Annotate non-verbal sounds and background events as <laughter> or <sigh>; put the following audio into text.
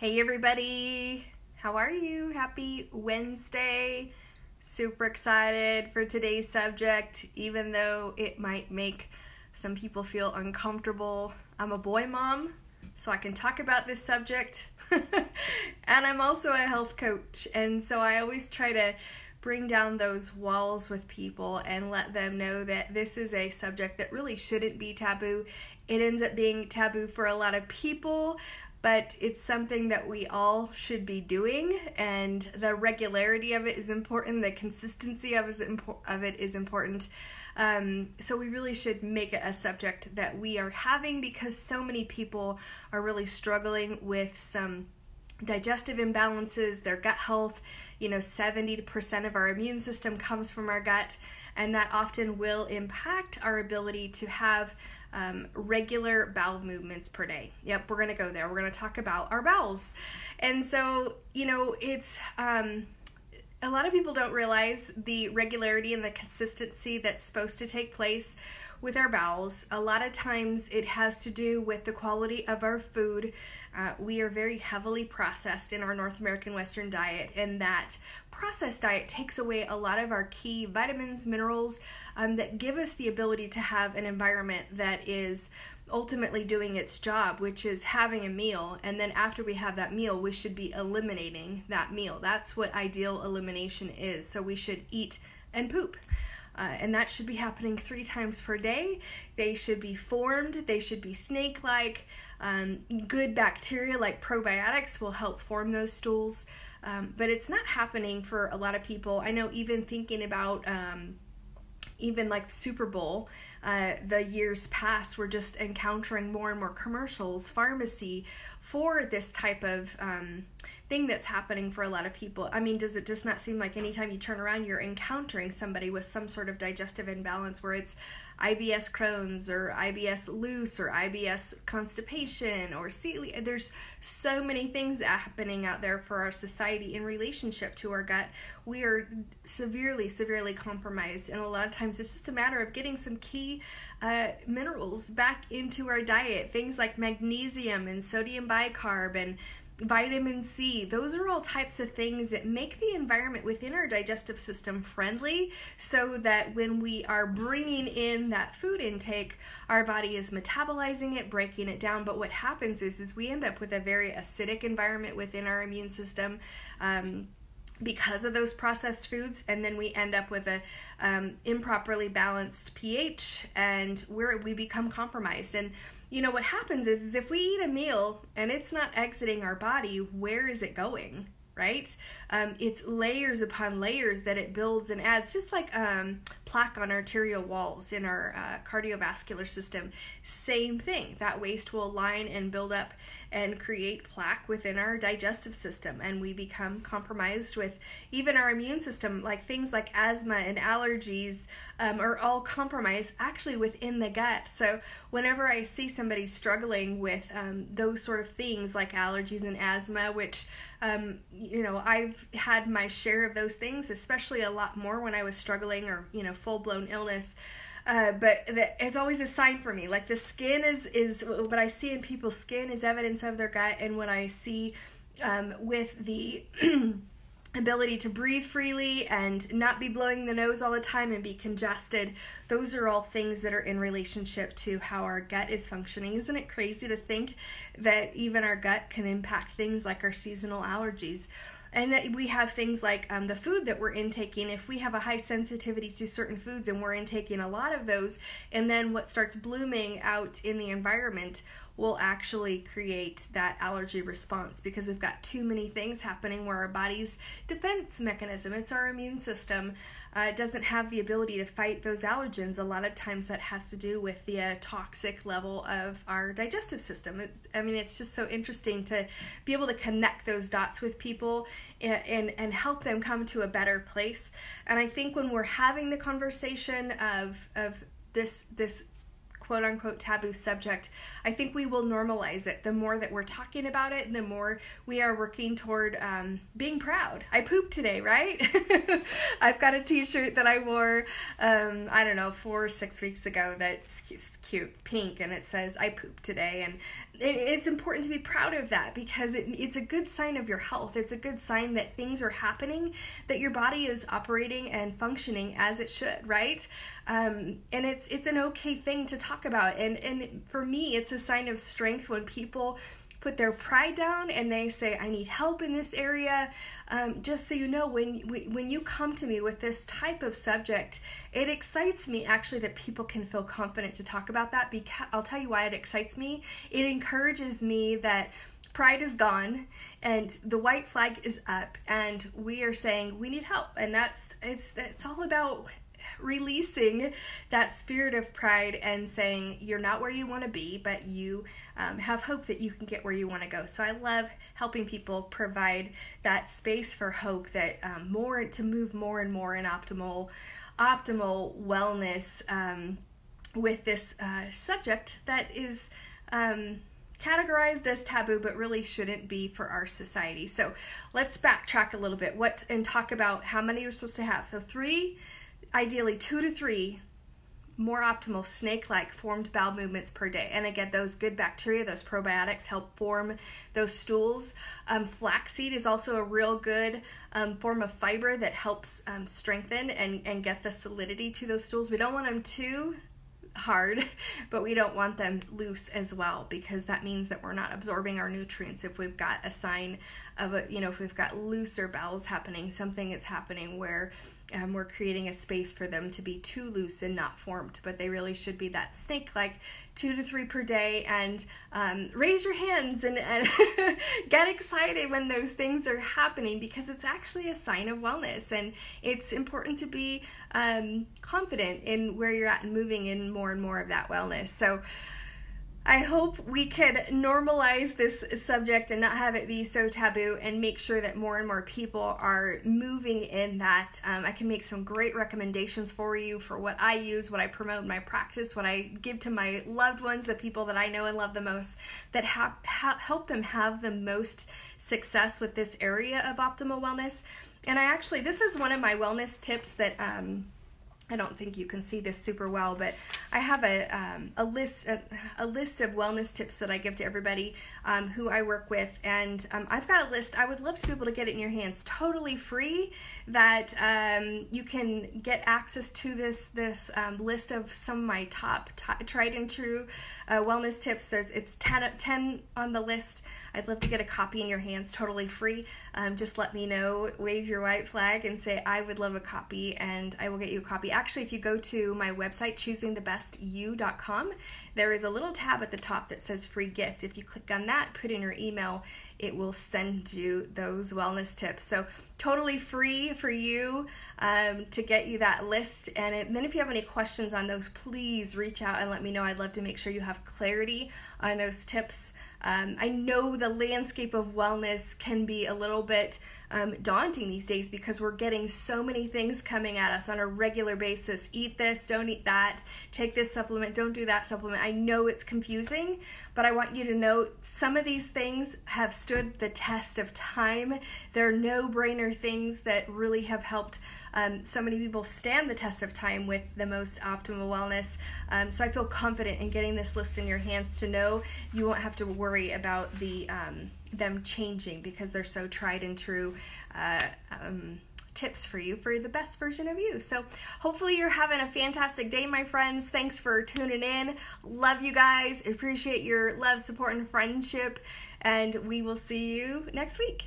Hey, everybody. How are you? Happy Wednesday. Super excited for today's subject, even though it might make some people feel uncomfortable. I'm a boy mom, so I can talk about this subject. <laughs> and I'm also a health coach, and so I always try to bring down those walls with people and let them know that this is a subject that really shouldn't be taboo. It ends up being taboo for a lot of people, but it's something that we all should be doing and the regularity of it is important the consistency of, it is important. Um, so we really should make it a subject that we are having because so many people are really struggling with some digestive imbalances their gut health. You know 70% of our immune system comes from our gut and that often will impact our ability to have um, regular bowel movements per day. Yep, we're going to go there. We're going to talk about our bowels. And so, you know, it's um, a lot of people don't realize the regularity and the consistency that's supposed to take place with our bowels. A lot of times it has to do with the quality of our food. Uh, we are very heavily processed in our North American Western diet, and that processed diet takes away a lot of our key vitamins, minerals um, that give us the ability to have an environment that is ultimately doing its job, which is having a meal. And then after we have that meal, we should be eliminating that meal. That's what ideal elimination is. So we should eat and poop. Uh, and that should be happening three times per day. They should be formed, they should be snake like. Um, good bacteria like probiotics will help form those stools, um, but it's not happening for a lot of people. I know, even thinking about um, even like the Super Bowl, uh, the years past, we're just encountering more and more commercials, pharmacy for this type of um, thing that's happening for a lot of people. I mean, does it just not seem like anytime you turn around, you're encountering somebody with some sort of digestive imbalance where it's IBS Crohn's or IBS loose or IBS constipation or celiac. There's so many things happening out there for our society in relationship to our gut. We are severely, severely compromised, and a lot of times it's just a matter of getting some key uh, minerals back into our diet. Things like magnesium and sodium bicarb and vitamin C. Those are all types of things that make the environment within our digestive system friendly so that when we are bringing in that food intake, our body is metabolizing it, breaking it down. But what happens is, is we end up with a very acidic environment within our immune system. Um, because of those processed foods and then we end up with a um, improperly balanced ph and we we become compromised and you know what happens is, is if we eat a meal and it's not exiting our body where is it going right? Um, it's layers upon layers that it builds and adds, just like um, plaque on arterial walls in our uh, cardiovascular system. Same thing. That waste will line and build up and create plaque within our digestive system, and we become compromised with even our immune system, like things like asthma and allergies um, are all compromised actually within the gut. So, whenever I see somebody struggling with um, those sort of things like allergies and asthma, which um, you know, I've had my share of those things, especially a lot more when I was struggling or, you know, full blown illness. Uh, but the, it's always a sign for me. Like the skin is, is what I see in people's skin is evidence of their gut, and what I see um, with the <clears throat> ability to breathe freely and not be blowing the nose all the time and be congested those are all things that are in relationship to how our gut is functioning isn't it crazy to think that even our gut can impact things like our seasonal allergies and that we have things like um, the food that we're intaking. If we have a high sensitivity to certain foods and we're intaking a lot of those and then what starts blooming out in the environment will actually create that allergy response because we've got too many things happening where our body's defense mechanism, it's our immune system, uh, doesn't have the ability to fight those allergens. A lot of times that has to do with the uh, toxic level of our digestive system. It, I mean, it's just so interesting to be able to connect those dots with people and, and, and help them come to a better place. And I think when we're having the conversation of, of this this quote unquote taboo subject, I think we will normalize it. The more that we're talking about it, the more we are working toward um, being proud. I pooped today, right? <laughs> I've got a t shirt that I wore, um, I don't know, four or six weeks ago that's cute, pink, and it says, I pooped today. And it's important to be proud of that because it, it's a good sign of your health. It's a good sign that things are happening, that your body is operating and functioning as it should, right? Um, and it's it's an okay thing to talk about. And and for me, it's a sign of strength when people put their pride down and they say, I need help in this area. Um, just so you know, when, when you come to me with this type of subject, it excites me actually that people can feel confident to talk about that. Because I'll tell you why it excites me. It encourages me that pride is gone and the white flag is up and we are saying we need help and that's it's it's all about releasing that spirit of pride and saying you're not where you want to be, but you um, have hope that you can get where you want to go. So I love helping people provide that space for hope that um, more to move more and more in optimal, optimal wellness um, with this uh, subject that is um, categorized as taboo but really shouldn't be for our society. So let's backtrack a little bit what and talk about how many you're supposed to have. So 3 ideally two to three more optimal snake-like formed bowel movements per day. And again, those good bacteria, those probiotics help form those stools. Um, flaxseed is also a real good um, form of fiber that helps um, strengthen and, and get the solidity to those stools. We don't want them too hard, <laughs> but we don't want them loose as well because that means that we're not absorbing our nutrients. If we've got a sign of a, you know, if we've got looser bowels happening, something is happening where um, we're creating a space for them to be too loose and not formed, but they really should be that snake like two to three per day. And um, raise your hands and, and <laughs> get excited when those things are happening because it's actually a sign of wellness. And it's important to be um, confident in where you're at and moving in more and more of that wellness. So, I hope we could normalize this subject and not have it be so taboo and make sure that more and more people are moving in that. Um, I can make some great recommendations for you for what I use, what I promote in my practice, what I give to my loved ones, the people that I know and love the most, that ha- ha- help them have the most success with this area of optimal wellness. And I actually, this is one of my wellness tips that. Um, I don't think you can see this super well, but I have a, um, a list a, a, list of wellness tips that I give to everybody um, who I work with, and um, I've got a list. I would love to be able to get it in your hands, totally free. That um, you can get access to this this um, list of some of my top, tried and true uh, wellness tips. There's it's 10, 10 on the list. I'd love to get a copy in your hands, totally free. Um, just let me know, wave your white flag, and say I would love a copy, and I will get you a copy. Actually, if you go to my website, choosingthebestyou.com, there is a little tab at the top that says free gift. If you click on that, put in your email, it will send you those wellness tips. So totally free for you um, to get you that list. And, it, and then if you have any questions on those, please reach out and let me know. I'd love to make sure you have clarity on those tips. Um, I know the landscape of wellness can be a little bit um, daunting these days because we're getting so many things coming at us on a regular basis. Eat this, don't eat that, take this supplement, don't do that supplement. I know it's confusing, but I want you to know some of these things have stood the test of time. They're no brainer things that really have helped um, so many people stand the test of time with the most optimal wellness. Um, so I feel confident in getting this list in your hands to know you won't have to worry about the um, them changing because they're so tried and true. Uh, um, tips for you for the best version of you. So, hopefully, you're having a fantastic day, my friends. Thanks for tuning in. Love you guys. Appreciate your love, support, and friendship. And we will see you next week.